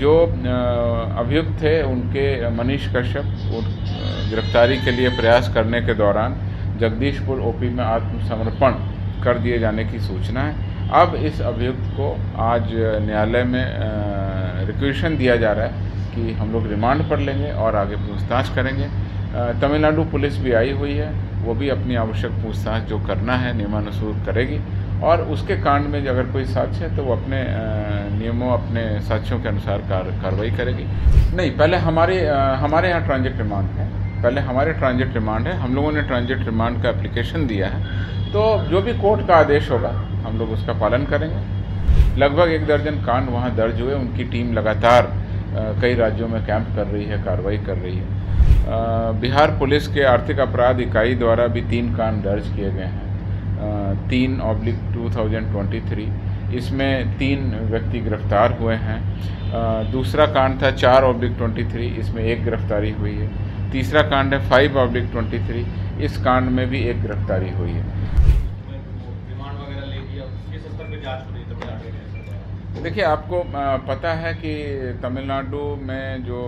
जो अभियुक्त थे, उनके मनीष कश्यप गिरफ्तारी के लिए प्रयास करने के दौरान जगदीशपुर ओपी में आत्मसमर्पण कर दिए जाने की सूचना है। अब इस अभियुक्त को आज न्यायालय में रिक्वेशन दिया जा रहा है कि हम लोग रिमांड पर लेंगे और आगे पूछताछ करेंगे। तमिलनाडु पुलिस भी आई हुई है। वो भी अपनी आवश्यक पूछताछ जो करना है, नियमानुसूर करेगी। और उसके कांड में अगर कोई साक्ष्य है तो वो अपने नियमों अपने साक्ष्यों के अनुसार कार, कार्रवाई करेगी। नहीं पहले हमारे हमारे यहाँ ट्रांजिट रिमांड है। पहले हमारे ट्रांजिट रिमांड है। हम लोगों ने ट्रांजिट रिमांड का एप्लीकेशन दिया है। तो जो भी कोर्ट का आदेश होगा हम लोग उसका पालन करेंगे। लगभग एक दर्जन कांड वहाँ दर्ज हुए। उनकी टीम लगातार कई राज्यों में कैंप कर रही है कार्रवाई कर रही है। बिहार पुलिस के आर्थिक अपराध इकाई द्वारा भी तीन कांड दर्ज किए गए हैं। तीन ऑब्लिक 2023 इसमें तीन व्यक्ति गिरफ़्तार हुए हैं। दूसरा कांड था चार ऑब्लिक 23 इसमें एक गिरफ्तारी हुई है। तीसरा कांड है फाइव ऑब्लिक 23 इस कांड में भी एक गिरफ्तारी हुई है। देखिए आपको पता है कि तमिलनाडु में जो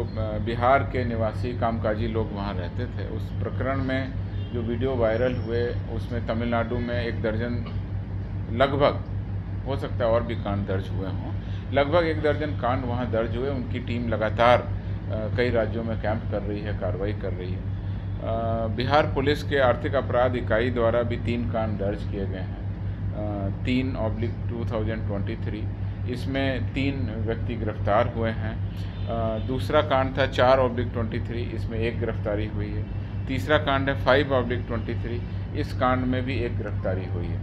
बिहार के निवासी कामकाजी लोग वहाँ रहते थे उस प्रकरण में जो वीडियो वायरल हुए, उसमें तमिलनाडु में एक दर्जन लगभग, हो सकता है और भी कांड दर्ज हुए हों, लगभग एक दर्जन कांड वहाँ दर्ज हुए। उनकी टीम लगातार कई राज्यों में कैंप कर रही है, कार्रवाई कर रही है। बिहार पुलिस के आर्थिक अपराध इकाई द्वारा भी तीन कांड दर्ज किए गए हैं। तीन ऑब्लिक 2023 इसमें तीन व्यक्ति गिरफ़्तार हुए हैं। दूसरा कांड था चार ऑब्लिक 23 इसमें एक गिरफ्तारी हुई है। तीसरा कांड है फाइव ऑब्लिक ट्वेंटी थ्री। इस कांड में भी एक गिरफ्तारी हुई है।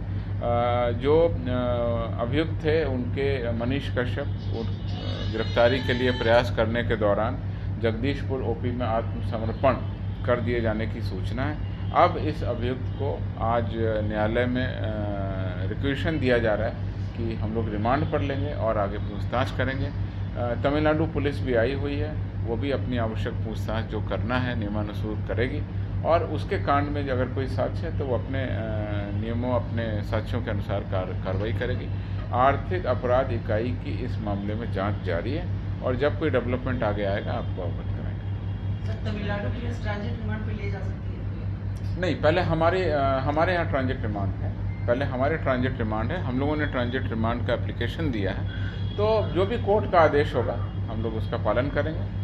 जो अभियुक्त थे, उनके मनीष कश्यप गिरफ्तारी के लिए प्रयास करने के दौरान जगदीशपुर ओपी में आत्मसमर्पण कर दिए जाने की सूचना है। अब इस अभियुक्त को आज न्यायालय में रिक्वेशन दिया जा रहा है कि हम लोग रिमांड पर लेंगे और आगे पूछताछ करेंगे। तमिलनाडु पुलिस भी आई हुई है। वो भी अपनी आवश्यक पूछताछ जो करना है नियमानुसार करेगी। और उसके कांड में अगर कोई साक्ष्य है तो वो अपने नियमों अपने साक्ष्यों के अनुसार कार्रवाई करेगी। आर्थिक अपराध इकाई की इस मामले में जाँच जारी है और जब कोई डेवलपमेंट आगे आएगा आपको अवगत कराएँगे। नहीं पहले हमारे हमारे यहाँ ट्रांजिट रिमांड है। पहले हमारे ट्रांजिट रिमांड है। हम लोगों ने ट्रांजिट रिमांड का एप्लीकेशन दिया है। तो जो भी कोर्ट का आदेश होगा हम लोग उसका पालन करेंगे।